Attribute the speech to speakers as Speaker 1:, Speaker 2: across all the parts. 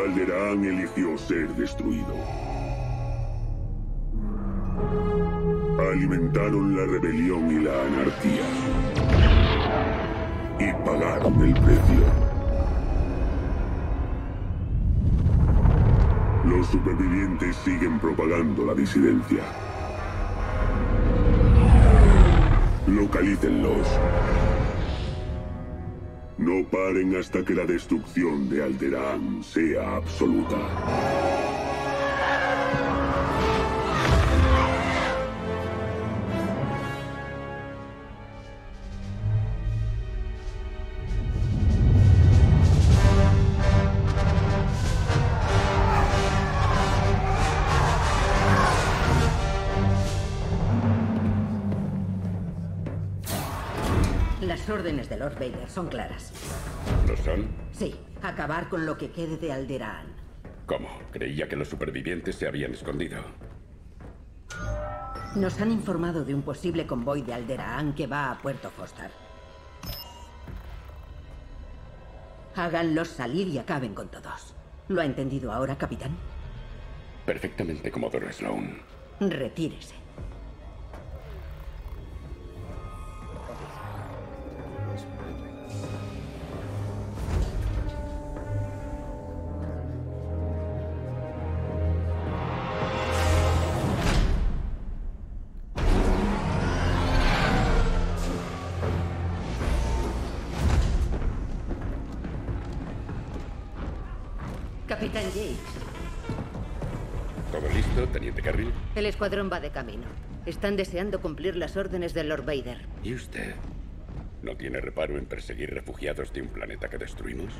Speaker 1: Alderaan eligió ser destruido. Alimentaron la rebelión y la anarquía. Y pagaron el precio. Los supervivientes siguen propagando la disidencia. Localícenlos. No paren hasta que la destrucción de Alderaan sea absoluta.
Speaker 2: Vader son claras.
Speaker 3: ¿Lo son?
Speaker 2: Sí, acabar con lo que quede de Alderaan.
Speaker 3: ¿Cómo? Creía que los supervivientes se habían escondido.
Speaker 2: Nos han informado de un posible convoy de Alderaan que va a Puerto Foster. Háganlos salir y acaben con todos. ¿Lo ha entendido ahora, capitán?
Speaker 3: Perfectamente, Comodoro Sloan.
Speaker 2: Retírese.
Speaker 4: Escuadrón va de camino. Están deseando cumplir las órdenes de Lord Vader.
Speaker 3: ¿Y usted? ¿No tiene reparo en perseguir refugiados de un planeta que destruimos?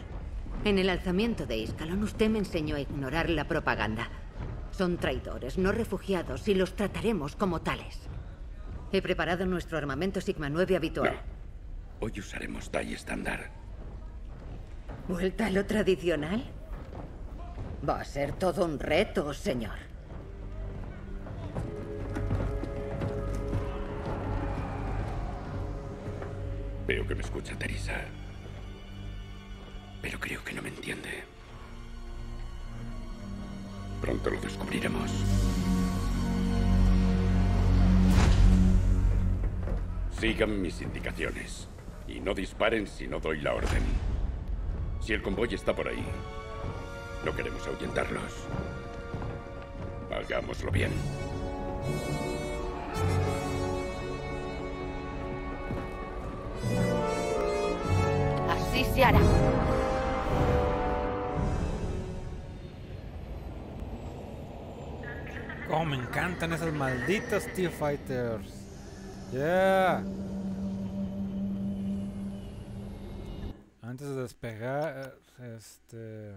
Speaker 4: En el alzamiento de Iskalon usted me enseñó a ignorar la propaganda. Son traidores, no refugiados, y los trataremos como tales. He preparado nuestro armamento Sigma 9 habitual.
Speaker 3: No. Hoy usaremos DAI estándar.
Speaker 4: ¿Vuelta a lo tradicional? Va a ser todo un reto, señor.
Speaker 3: Veo que me escucha Teresa. Pero creo que no me entiende. Pronto lo descubriremos. Sigan mis indicaciones. Y no disparen si no doy la orden. Si el convoy está por ahí, no queremos ahuyentarlos. Hagámoslo bien.
Speaker 5: Oh, me encantan esos malditos TIE Fighters. Yeah. Antes de despegar, este.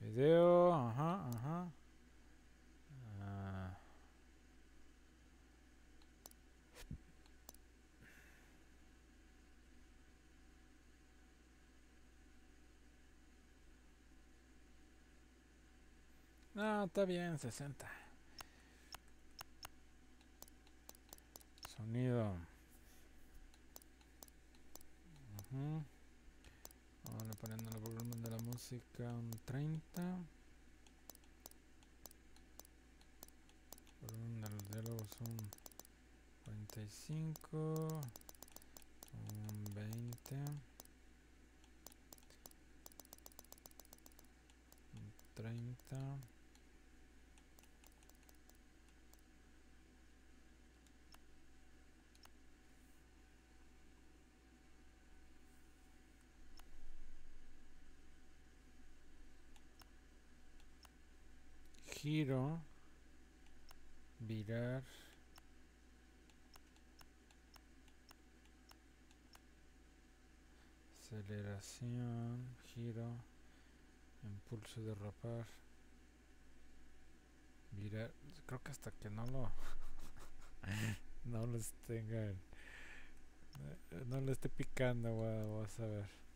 Speaker 5: Video, ajá, ajá. No, está bien, 60. Sonido. Ujú. Vamos poniendo el volumen de la música un 30. Volumen de los diálogos un 45. Un 20. Un 30. Giro, virar, aceleración, giro, impulso derrapar, virar, creo que hasta que no lo no los tengan eh, no le esté picando vamos a ver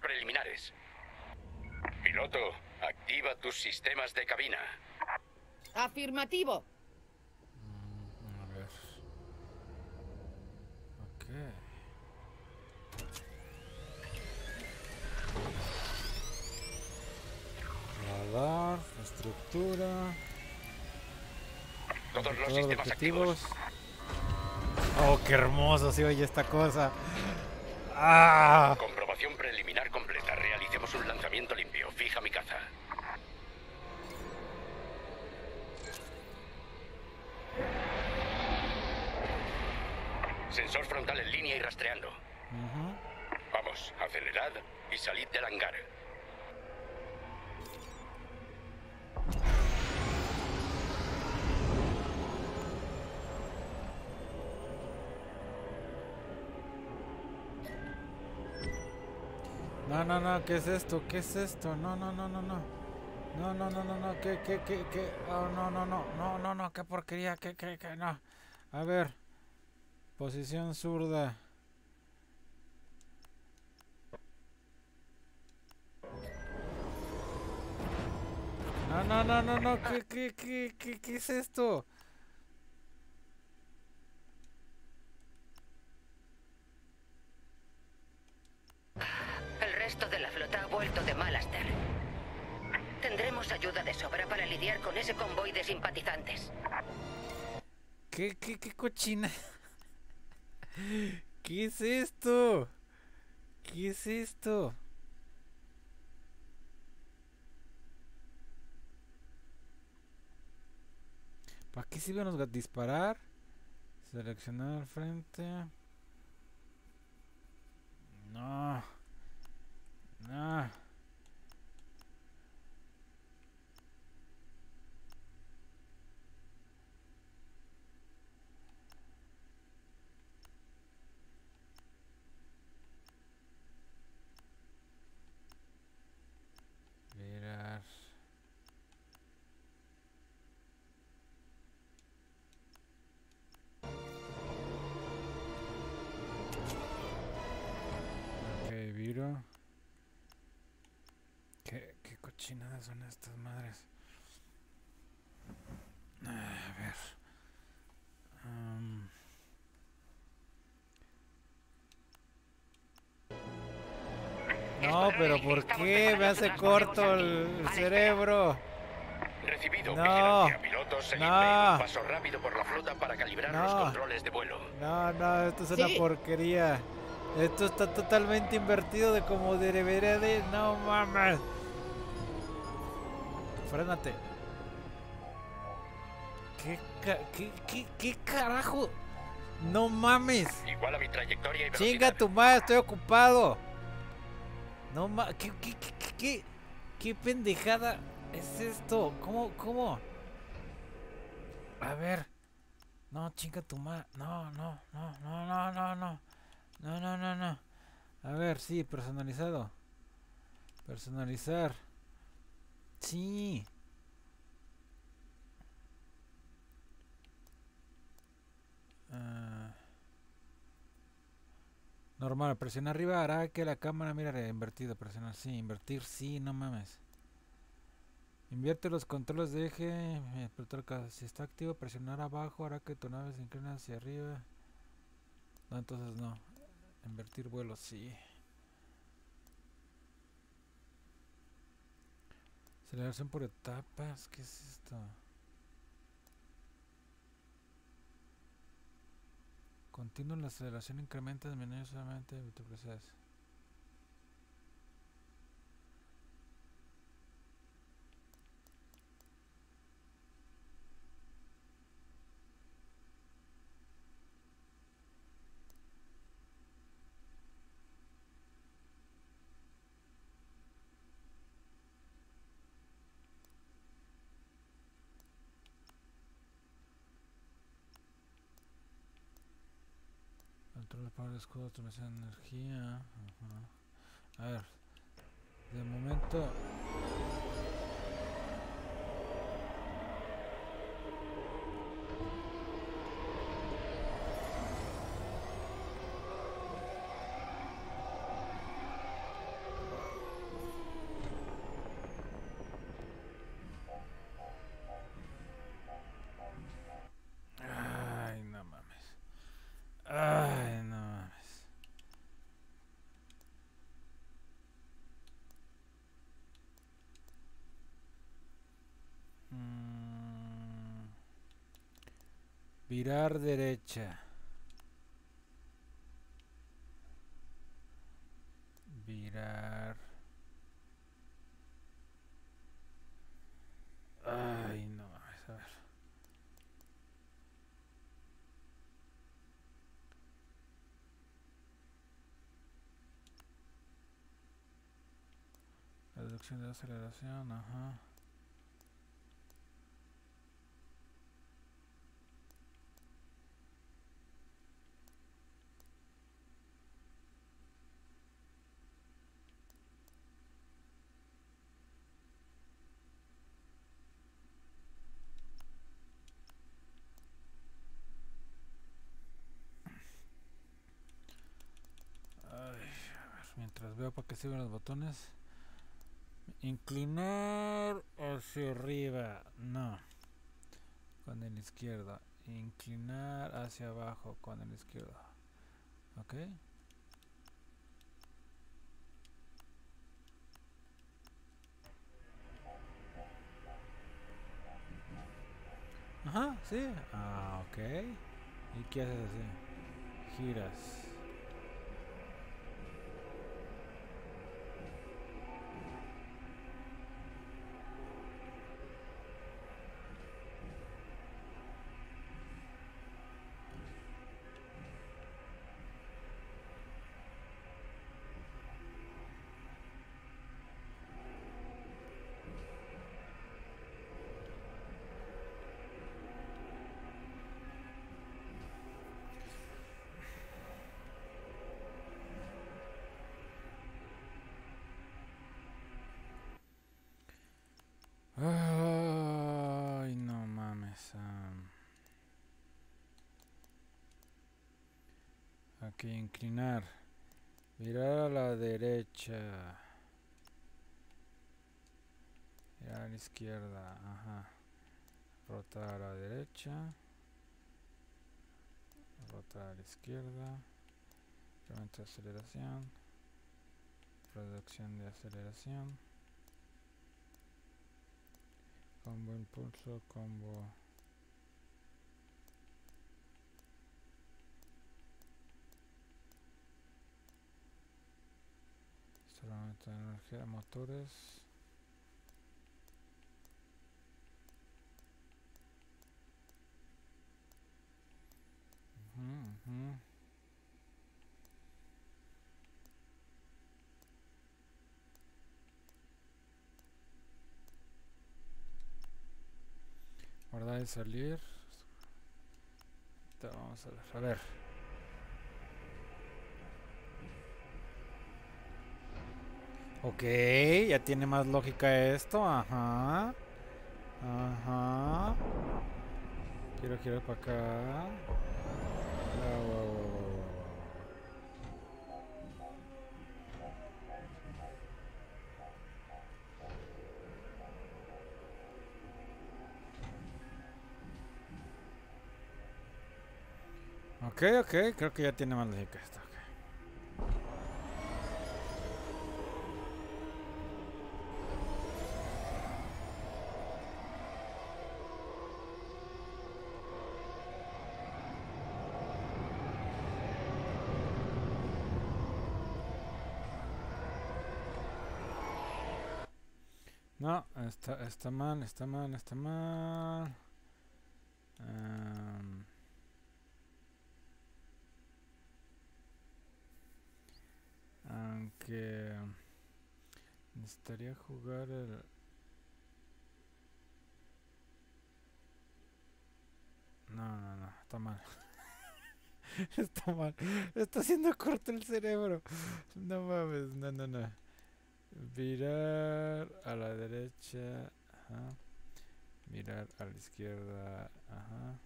Speaker 3: preliminares. Piloto, activa tus sistemas de cabina.
Speaker 4: Afirmativo.
Speaker 5: A ver. Ok. Radar, estructura.
Speaker 3: Todos los sistemas activos.
Speaker 5: Oh, qué hermoso se oye esta cosa. Ah.
Speaker 3: Sensor frontal en línea y rastreando. Vamos, acelerad y salid del hangar.
Speaker 5: No, no, no, ¿qué es esto? ¿Qué es esto? No, no, no, no, no. No, no, no, no, no, ¿qué, qué, qué, qué? Oh, no, no, no, no, no, no, qué porquería, qué, qué, qué, no. A ver. Posición zurda. No, no, no, no, no, ¿qué, qué, qué, qué, qué es esto?
Speaker 4: El resto de la flota ha vuelto de Malaster. Tendremos ayuda de sobra para lidiar con ese convoy de simpatizantes.
Speaker 5: ¿Qué, qué, qué cochina? ¿Qué es esto? ¿Qué es esto? ¿Para qué sirven los disparar? Seleccionar frente. No. No. Cochinadas son estas madres? A ver. Am. No, pero ¿por qué me hace corto el cerebro?
Speaker 3: Recibido.
Speaker 5: No.
Speaker 3: Vigilancia. Pilotos,
Speaker 5: No.
Speaker 3: paso rápido por la flota para calibrar los
Speaker 5: No.
Speaker 3: controles de vuelo.
Speaker 5: No, no, esto es una
Speaker 4: Sí.
Speaker 5: porquería. Esto está totalmente invertido de como debería de... No mames. Frénate. ¿Qué, ca- qué, qué, qué carajo? No mames.
Speaker 3: Igual a mi trayectoria y.
Speaker 5: Chinga tu madre, estoy ocupado. No mames. ¿Qué, qué, qué, qué, qué, qué pendejada es esto? ¿Cómo, cómo? A ver. No, chinga tu madre. No, no, no, no, no, no, no. No, no, no, no. A ver, sí, personalizado. Personalizar. Sí. Ah. Normal, presionar arriba hará que la cámara mire invertido, presionar sí, invertir sí, no mames. Invierte los controles de eje, eh, si está activo, presionar abajo hará que tu nave se incline hacia arriba. No, entonces no. Invertir vuelo, sí. Aceleración por etapas, ¿qué es esto? Continuo la aceleración incrementa disminuye solamente tu proceso. Power de escudo, automación de energía. A ver. De momento. Virar derecha. Virar. Ay, no, a ver. Reducción de aceleración, ajá. Para que sirven los botones. Inclinar hacia arriba. No. Con el izquierdo. Inclinar hacia abajo con el izquierdo. Ok. Ajá, sí. Ah, ok. ¿Y qué haces así? Giras. Ay, no mames. Aquí inclinar. Mirar a la derecha. Mirar a la izquierda. Ajá. Rotar a la derecha. Rotar a la izquierda. Incremento de aceleración. Reducción de aceleración. Combo impulso, combo... Solamente energía, motores... Guardar y salir. vamos a ver. A ver. Ok, ya tiene más lógica esto. Ajá. Ajá. Quiero girar para acá. Ok, ok, creo que ya tiene más lógica esto. No, está, está mal, está mal, está mal. Necesitaría jugar el... No, no, no, está mal. está mal. Está haciendo corto el cerebro. No mames, no, no, no. Virar a la derecha. Ajá. Mirar a la izquierda. Ajá.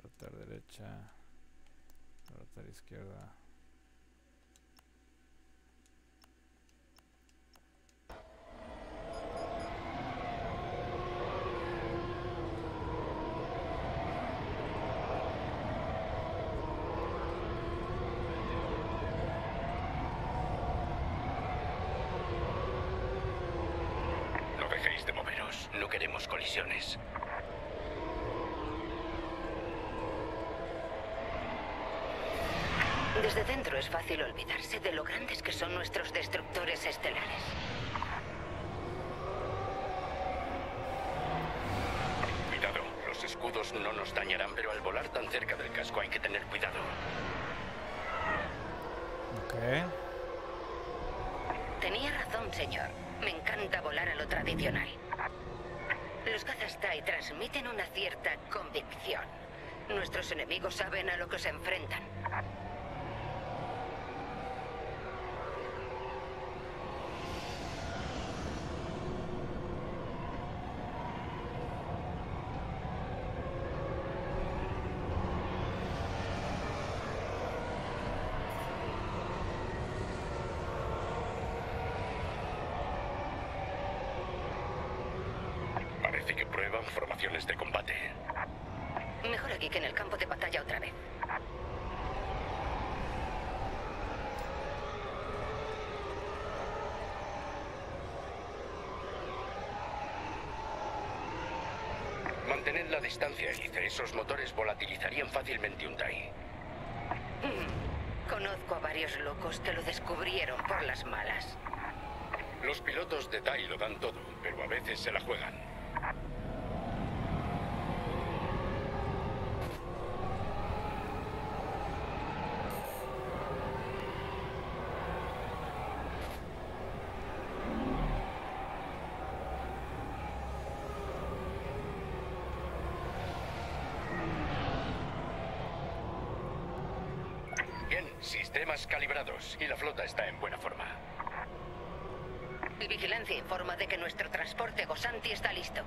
Speaker 5: Rotar derecha. Rotar izquierda.
Speaker 4: Desde dentro es fácil olvidarse de lo grandes que son nuestros destructores estelares.
Speaker 3: Cuidado, los escudos no nos dañarán, pero al volar tan cerca del casco hay que tener cuidado.
Speaker 5: Ok.
Speaker 4: Tenía razón, señor. Me encanta volar a lo tradicional. Los cazas TIE transmiten una cierta convicción. Nuestros enemigos saben a lo que se enfrentan.
Speaker 3: Parece que prueban formaciones de combate.
Speaker 4: Mejor aquí que en el campo de batalla otra vez.
Speaker 3: Mantened la distancia, Elise. Esos motores volatilizarían fácilmente un TIE.
Speaker 4: Conozco a varios locos que lo descubrieron por las malas.
Speaker 3: Los pilotos de TIE lo dan todo, pero a veces se la juegan. Bien, sistemas calibrados y la flota está en buena forma.
Speaker 4: El vigilancia informa de que nuestro transporte Gosanti está listo.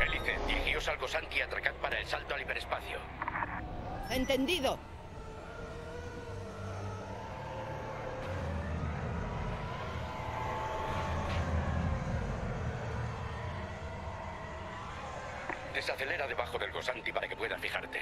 Speaker 3: Hélice, dirigíos al Gosanti y atracad para el salto al hiperespacio.
Speaker 2: Entendido.
Speaker 3: Desacelera debajo del Gosanti para que puedas fijarte.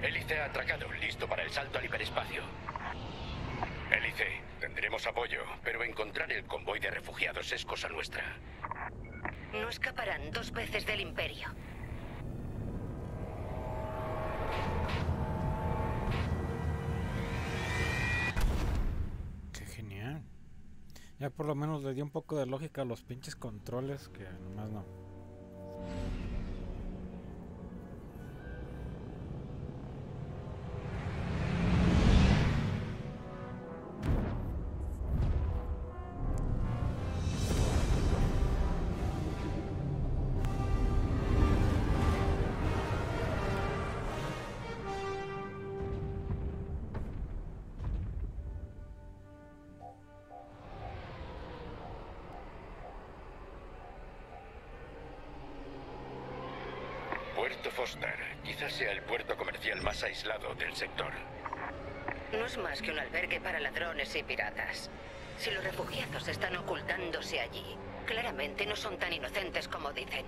Speaker 3: Hélice atracado, listo para el salto al hiperespacio. Hélice, tendremos apoyo, pero encontrar el convoy de refugiados es cosa nuestra.
Speaker 4: No escaparán dos veces del imperio.
Speaker 5: Qué genial. Ya por lo menos le un poco de lógica los pinches controles que nomás no.
Speaker 3: Puerto Foster, quizás sea el puerto comercial más aislado del sector.
Speaker 4: No es más que un albergue para ladrones y piratas. Si los refugiados están ocultándose allí, claramente no son tan inocentes como dicen.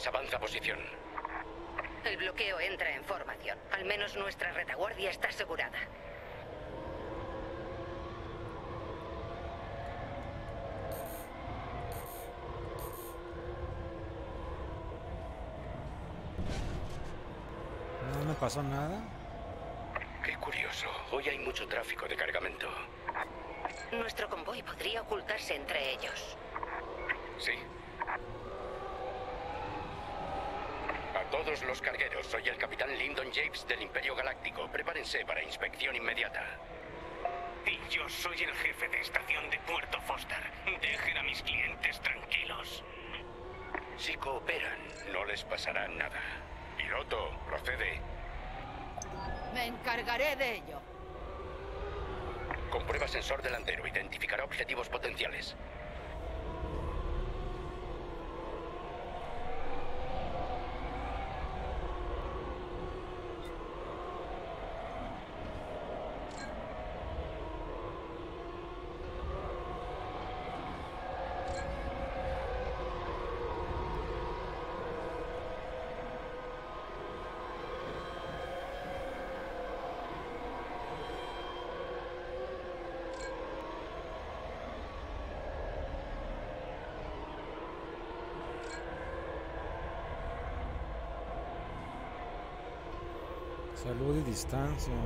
Speaker 3: Portanaves avanza a posición.
Speaker 4: El bloqueo entra en formación. Al menos nuestra retaguardia está asegurada.
Speaker 5: No me pasó nada.
Speaker 3: Qué curioso. Hoy hay mucho tráfico de cargamento.
Speaker 4: Nuestro convoy podría ocultarse entre ellos.
Speaker 3: Sí. A todos los cargueros, soy el capitán Lyndon James del Imperio Galáctico. Prepárense para inspección inmediata. Thief,
Speaker 6: Yo soy el jefe de estación de Puerto Foster. Dejen a mis clientes tranquilos.
Speaker 3: Si cooperan, no les pasará nada. Piloto, procede.
Speaker 4: Me encargaré de ello.
Speaker 3: Comprueba sensor delantero. Identificará objetivos potenciales.
Speaker 5: Salud y distancia. ¿eh?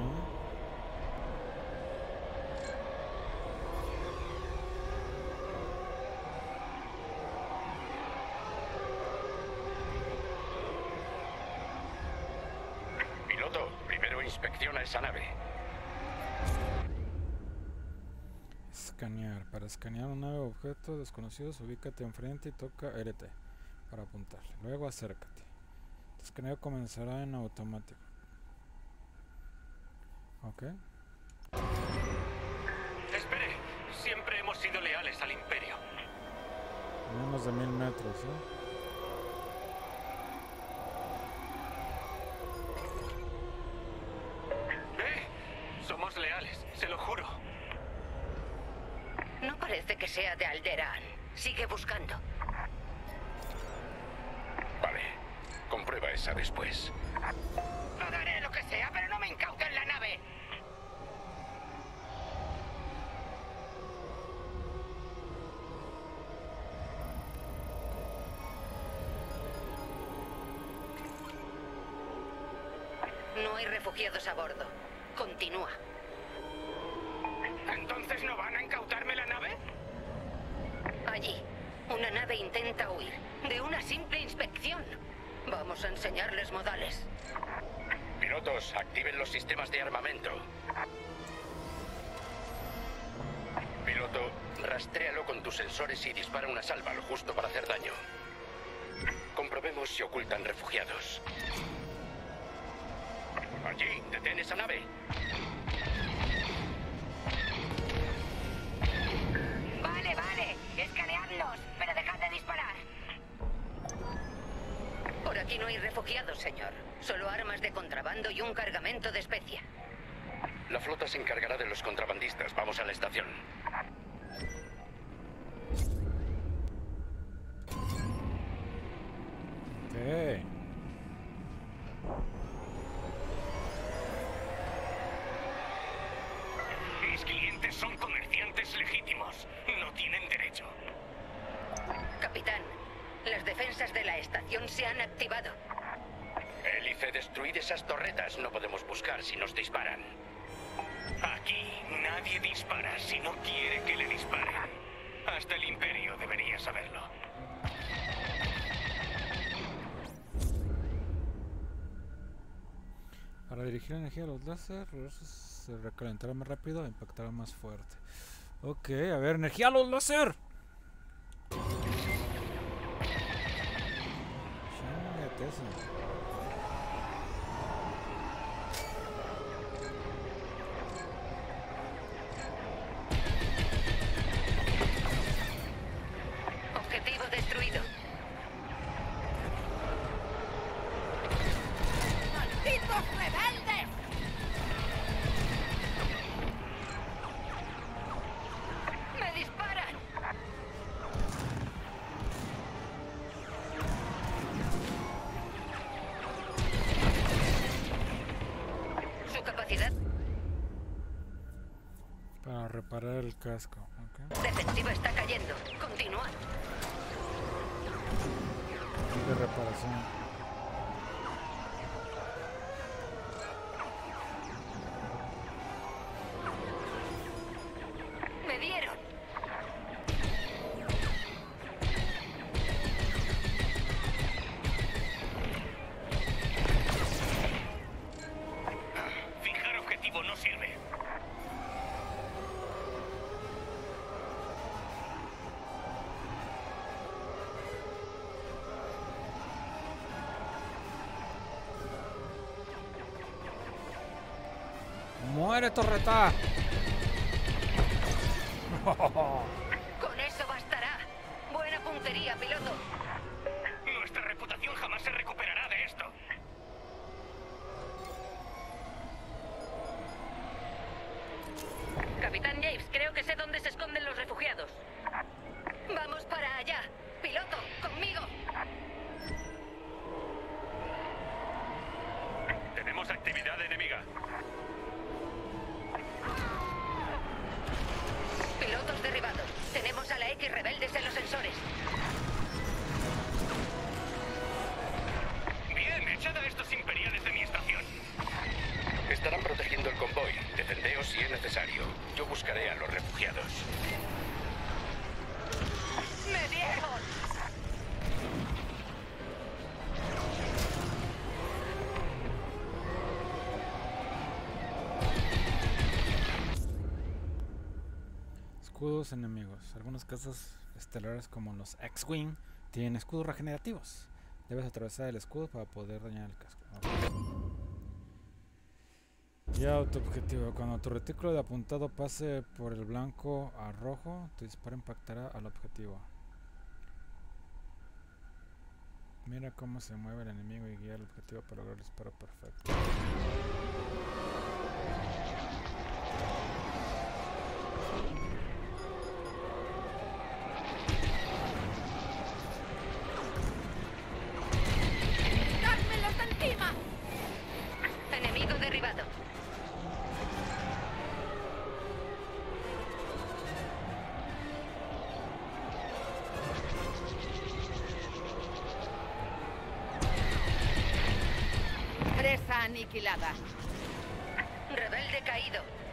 Speaker 3: Piloto, primero inspecciona esa nave.
Speaker 5: Escanear. Para escanear un nuevo objeto desconocido, ubícate enfrente y toca RT para apuntar. Luego acércate. El escaneo comenzará en automático. Ok.
Speaker 6: Espere, siempre hemos sido leales al Imperio.
Speaker 5: Menos de mil metros, ¿eh?
Speaker 6: ¿Eh? Somos leales, se lo juro.
Speaker 4: No parece que sea de Alderaan. Sigue buscando.
Speaker 3: Vale. Comprueba esa después.
Speaker 6: Pagaré lo que sea, pero me la nave.
Speaker 4: No hay refugiados a bordo. Continúa.
Speaker 6: ¿Entonces no van a incautarme la nave?
Speaker 4: Allí, una nave intenta huir de una simple inspección. Vamos a enseñarles modales.
Speaker 3: Pilotos, activen los sistemas de armamento. Piloto, rastréalo con tus sensores y dispara una salva lo justo para hacer daño. Comprobemos si ocultan refugiados. Allí, detén esa nave.
Speaker 4: Vale, vale. Escaneadlos, pero dejad de disparar. Por aquí no hay refugiados, señor. Solo armas de contrabando y un cargamento de especia.
Speaker 3: La flota se encargará de los contrabandistas. Vamos a la estación.
Speaker 5: Ok.
Speaker 6: Mis clientes son comerciantes legítimos. No tienen derecho.
Speaker 4: Capitán, las defensas de la estación se han activado.
Speaker 3: Destruid esas torretas. No podemos buscar si nos disparan.
Speaker 6: Aquí nadie dispara si no quiere que le disparen. Hasta el Imperio debería saberlo.
Speaker 5: Para dirigir la energía a los láser, se recalentará más rápido e impactará más fuerte. Ok, a ver, energía a los láser. Chingate eso.
Speaker 4: Capacidad
Speaker 5: Para reparar el casco. ok.
Speaker 4: defensiva está cayendo. Continúa.
Speaker 5: De reparación. ¡Muere, torreta!
Speaker 4: Con eso bastará. Buena puntería, piloto.
Speaker 6: Nuestra reputación jamás se recuperará de esto.
Speaker 4: Capitán James, creo que sé dónde se esconden los refugiados. Vamos para allá. X rebeldes en los sensores.
Speaker 6: Bien, echad a estos imperiales de mi estación.
Speaker 3: Estarán protegiendo el convoy. Defendeos si es necesario. Yo buscaré a los refugiados.
Speaker 4: ¡Me dieron!
Speaker 5: Escudos enemigos. Algunas casas estelares como los X-Wing tienen escudos regenerativos. Debes atravesar el escudo para poder dañar el casco. Ok. Ya autoobjetivo. Cuando tu retículo de apuntado pase por el blanco a rojo, tu disparo impactará al objetivo. Mira cómo se mueve el enemigo y guía el objetivo para lograr el disparo perfecto.
Speaker 4: Rebelde caído.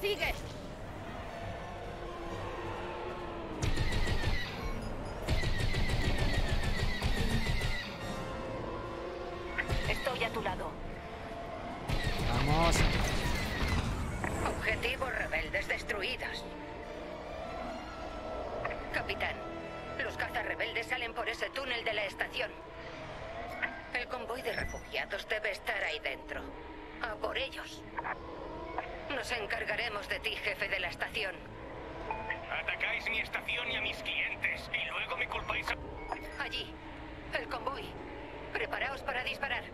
Speaker 7: Sigue!
Speaker 4: Disparar.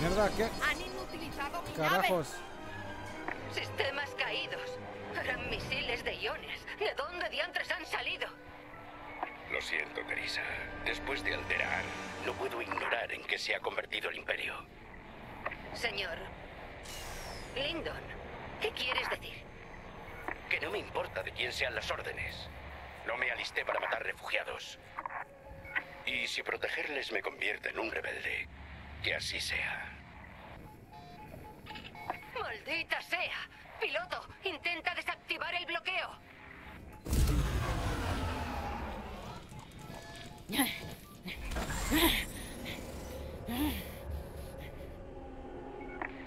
Speaker 5: Mierda, ¿qué?
Speaker 7: ¡Han inutilizado mi nave!
Speaker 5: Carajos.
Speaker 4: Sistemas caídos. Eran misiles de iones. ¿De dónde diantres han salido?
Speaker 3: Lo siento, Teresa. Después de alterar, no puedo ignorar en qué se ha convertido el imperio.
Speaker 4: Señor. Lyndon, ¿qué quieres decir?
Speaker 3: Que no me importa de quién sean las órdenes. No me alisté para matar refugiados. Y si protegerles me convierte en un rebelde, que así sea.
Speaker 4: ¡Maldita sea! Piloto, intenta desactivar el bloqueo.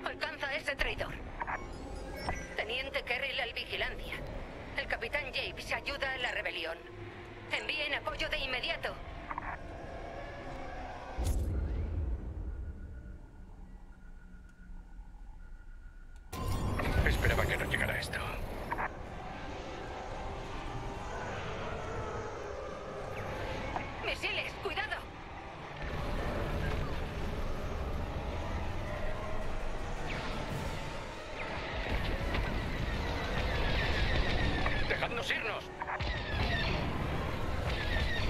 Speaker 4: Alcanza a ese traidor. Teniente Kerrill al vigilancia. El capitán James ayuda a la rebelión. Envíen apoyo de inmediato.
Speaker 6: Esperaba que no llegara esto.
Speaker 4: ¡Misiles! ¡Cuidado!
Speaker 6: ¡Dejadnos irnos!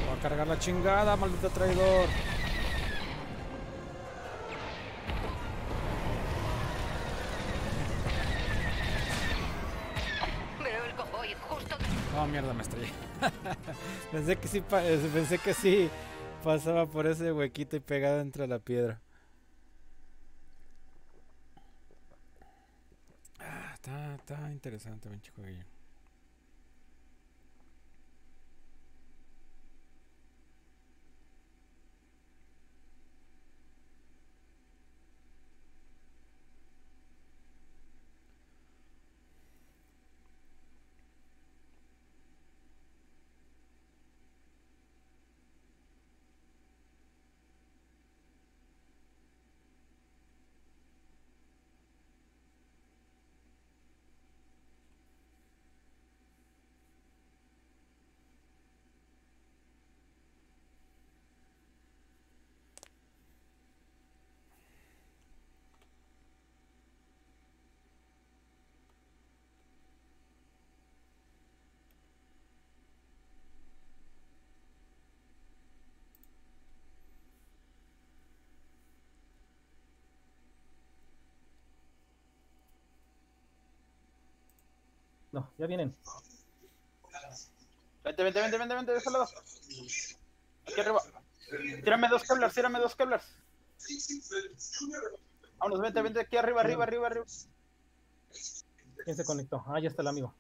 Speaker 5: Va a cargar la chingada, maldito traidor.
Speaker 4: Veo el convoy justo...
Speaker 5: Oh, mierda, me estrellé. pensé que sí, eh, pensé que sí pasaba por ese huequito y pegado entre la piedra. Ah, está, está interesante, mi chico
Speaker 8: No, ya vienen.
Speaker 9: Vente, vente, vente, vente, vente, de ese lado. Aquí arriba. Tírame dos Kevlars, tírame dos Kevlars. Vámonos, vente, vente, aquí arriba, arriba, arriba, arriba.
Speaker 8: ¿Quién se conectó? Ah, ya está el amigo.